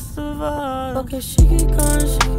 best. Okay, she keep going, she